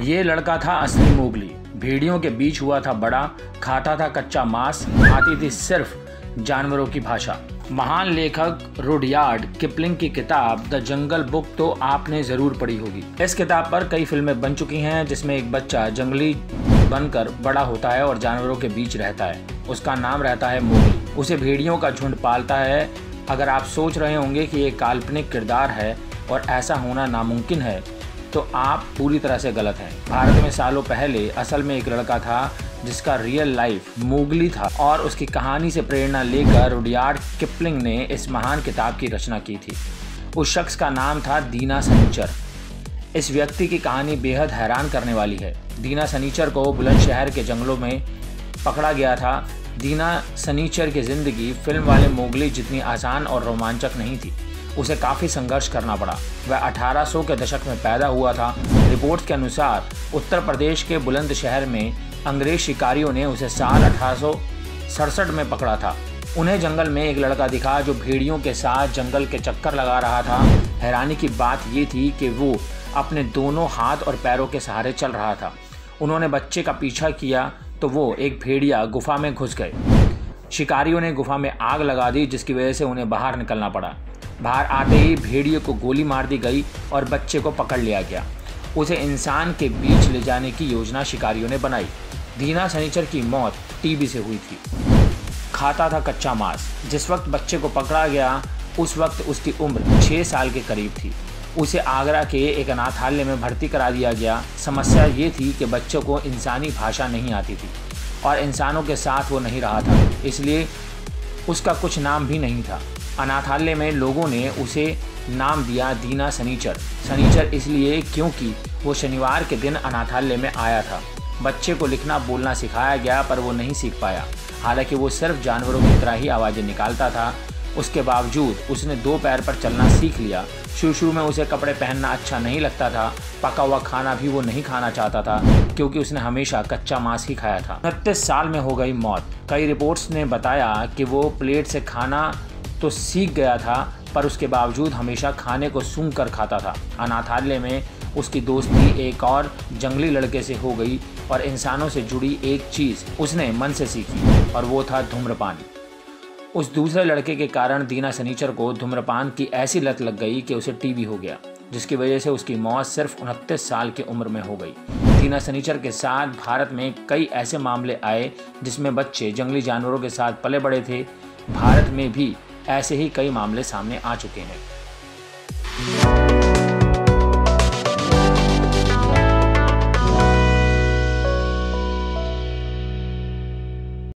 ये लड़का था असली मोगली। भेड़ियों के बीच हुआ था बड़ा, खाता था कच्चा मांस आती थी सिर्फ़ जानवरों की भाषा। महान लेखक रुडयार्ड किपलिंग की किताब द जंगल बुक तो आपने ज़रूर पढ़ी होगी। इस किताब पर कई फ़िल्में बन चुकी हैं, जिसमें एक बच्चा जंगली बनकर बड़ा होता है और जानवरों के बीच रहता है। उसका नाम रहता है मोगली। उसे भेड़ियों का झुंड पालता है। अगर आप सोच रहे होंगे कि ये काल्पनिक किरदार है और ऐसा होना नामुमकिन है तो आप पूरी तरह से गलत हैं। भारत में सालों पहले असल में एक लड़का था जिसका रियल लाइफ मोगली था और उसकी कहानी से प्रेरणा लेकर रुडियार्ड किपलिंग ने इस महान किताब की रचना की थी। उस शख्स का नाम था दीना सनीचर। इस व्यक्ति की कहानी बेहद हैरान करने वाली है। दीना सनीचर को बुलंदशहर के जंगलों में पकड़ा गया था। दीना सनीचर की ज़िंदगी फ़िल्म वाले मोगली जितनी आसान और रोमांचक नहीं थी। उसे काफ़ी संघर्ष करना पड़ा। वह 1800 के दशक में पैदा हुआ था। रिपोर्ट्स के अनुसार, उत्तर प्रदेश के बुलंदशहर में अंग्रेज़ शिकारियों ने उसे साल अठारह सौ सड़सठ में पकड़ा था। उन्हें जंगल में एक लड़का दिखा जो भेड़ियों के साथ जंगल के चक्कर लगा रहा था। हैरानी की बात ये थी कि वो अपने दोनों हाथ और पैरों के सहारे चल रहा था। उन्होंने बच्चे का पीछा किया तो वो एक भेड़िया गुफा में घुस गए। शिकारियों ने गुफा में आग लगा दी, जिसकी वजह से उन्हें बाहर निकलना पड़ा। बाहर आते ही भेड़िए को गोली मार दी गई और बच्चे को पकड़ लिया गया। उसे इंसान के बीच ले जाने की योजना शिकारियों ने बनाई। दीना सनीचर की मौत टीबी से हुई थी। खाता था कच्चा मांस। जिस वक्त बच्चे को पकड़ा गया, उस वक्त उसकी उम्र छः साल के करीब थी। उसे आगरा के एक अनाथालय में भर्ती करा दिया गया। समस्या ये थी कि बच्चों को इंसानी भाषा नहीं आती थी और इंसानों के साथ वो नहीं रहा था। इसलिए उसका कुछ नाम भी नहीं था। अनाथालय में लोगों ने उसे नाम दिया दीना सनीचर सनीचर इसलिए क्योंकि वो शनिवार के दिन अनाथालय में आया था। बच्चे को लिखना, बोलना सिखाया गया, पर वो नहीं सीख पाया। हालाँकि वो सिर्फ़ जानवरों की तरह ही आवाज़ें निकालता था। उसके बावजूद उसने दो पैर पर चलना सीख लिया। शुरू शुरू में उसे कपड़े पहनना अच्छा नहीं लगता था। पका हुआ खाना भी वो नहीं खाना चाहता था, क्योंकि उसने हमेशा कच्चा मांस ही खाया था। उनतीस साल में हो गई मौत। कई रिपोर्ट्स ने बताया कि वो प्लेट से खाना तो सीख गया था, पर उसके बावजूद हमेशा खाने को सूंघ कर खाता था। अनाथालय में उसकी दोस्ती एक और जंगली लड़के से हो गई और इंसानों से जुड़ी एक चीज़ उसने मन से सीखी, और वो था धूम्रपान। उस दूसरे लड़के के कारण दीना सनीचर को धूम्रपान की ऐसी लत लग गई कि उसे टीबी हो गया, जिसकी वजह से उसकी मौत सिर्फ़ उनतीस साल की उम्र में हो गई। दीना सनीचर के साथ भारत में कई ऐसे मामले आए जिसमें बच्चे जंगली जानवरों के साथ पले बड़े थे। भारत में भी ऐसे ही कई मामले सामने आ चुके हैं।